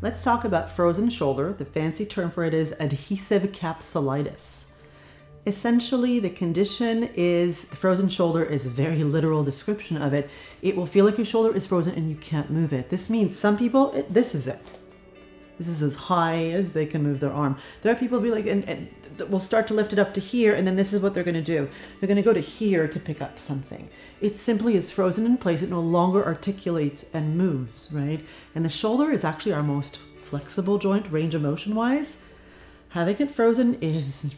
let's talk about frozen shoulder. The fancy term for it is adhesive capsulitis. Essentially, the condition is the frozen shoulder is a very literal description of it. It will feel like your shoulder is frozen and you can't move it. This means some people, it, this is it. This is as high as they can move their arm. There are people who be like, and, and will start to lift it up to here, and then this is what they're going to do. They're going to go to here to pick up something. It simply is frozen in place. It no longer articulates and moves, right? And the shoulder is actually our most flexible joint, range of motion wise. Having it frozen is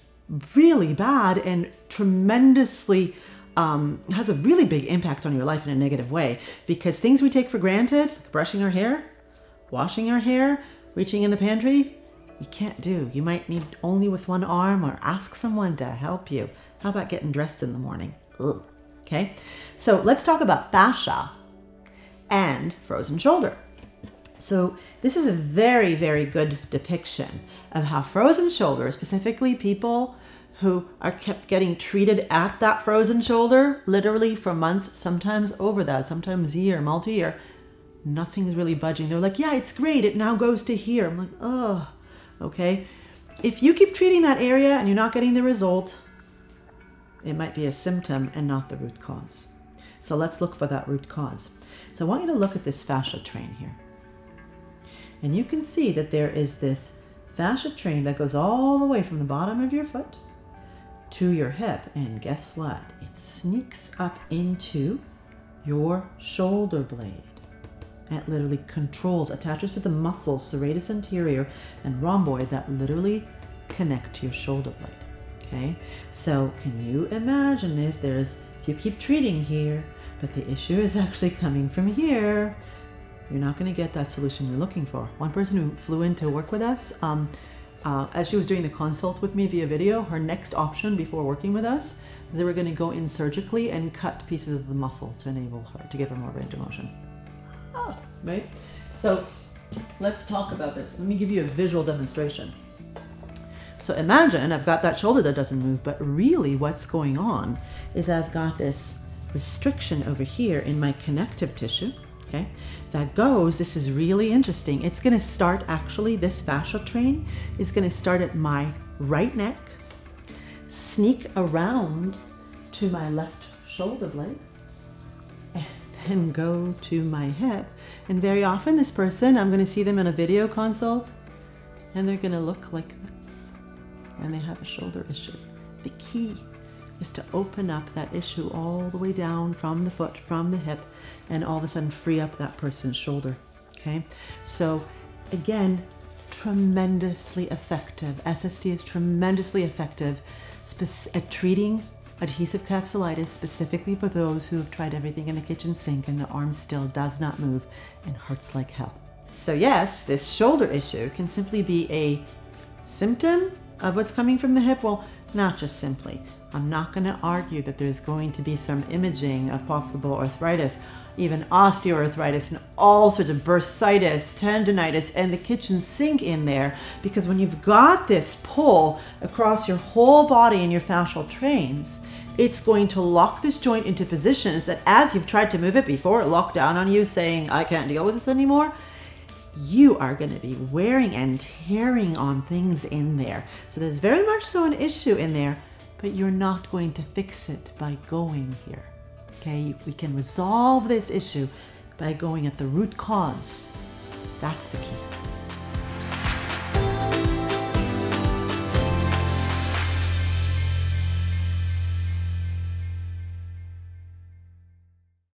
really bad and tremendously um, has a really big impact on your life in a negative way because things we take for granted, like brushing our hair, washing our hair, reaching in the pantry, you can't do. You might need only with one arm or ask someone to help you. How about getting dressed in the morning? Ugh. Okay, so let's talk about fascia and frozen shoulder. So this is a very, very good depiction of how frozen shoulder, specifically people who are kept getting treated at that frozen shoulder, literally for months, sometimes over that, sometimes year, multi-year, nothing's really budging. They're like, yeah, it's great. It now goes to here. I'm like, oh, okay. If you keep treating that area and you're not getting the result, it might be a symptom and not the root cause. So let's look for that root cause. So I want you to look at this fascia train here. And you can see that there is this fascia train that goes all the way from the bottom of your foot to your hip. And guess what? It sneaks up into your shoulder blade. It literally controls, attaches to the muscles, serratus anterior and rhomboid that literally connect to your shoulder blade. Okay, so can you imagine if there's, if you keep treating here, but the issue is actually coming from here, you're not going to get that solution you're looking for. One person who flew in to work with us, um, uh, as she was doing the consult with me via video, her next option before working with us, they were going to go in surgically and cut pieces of the muscle to enable her to give her more range of motion. Oh, right? So let's talk about this. Let me give you a visual demonstration. So imagine I've got that shoulder that doesn't move, but really what's going on is I've got this restriction over here in my connective tissue, okay, that goes, this is really interesting. It's gonna start actually, this fascial train is gonna start at my right neck, sneak around to my left shoulder blade, and go to my hip. And very often this person, I'm gonna see them in a video consult, and they're gonna look like this, and they have a shoulder issue. The key is to open up that issue all the way down from the foot, from the hip, and all of a sudden free up that person's shoulder. Okay, so again, tremendously effective. SST is tremendously effective at treating adhesive capsulitis specifically for those who have tried everything in the kitchen sink and the arm still does not move and hurts like hell. So yes, this shoulder issue can simply be a symptom of what's coming from the hip. Well, not just simply. I'm not going to argue that there's going to be some imaging of possible arthritis, even osteoarthritis and all sorts of bursitis, tendonitis, and the kitchen sink in there. Because when you've got this pull across your whole body and your fascial trains, it's going to lock this joint into positions that as you've tried to move it before, it locked down on you saying, I can't deal with this anymore you are going to be wearing and tearing on things in there. So there's very much so an issue in there, but you're not going to fix it by going here. Okay, we can resolve this issue by going at the root cause. That's the key.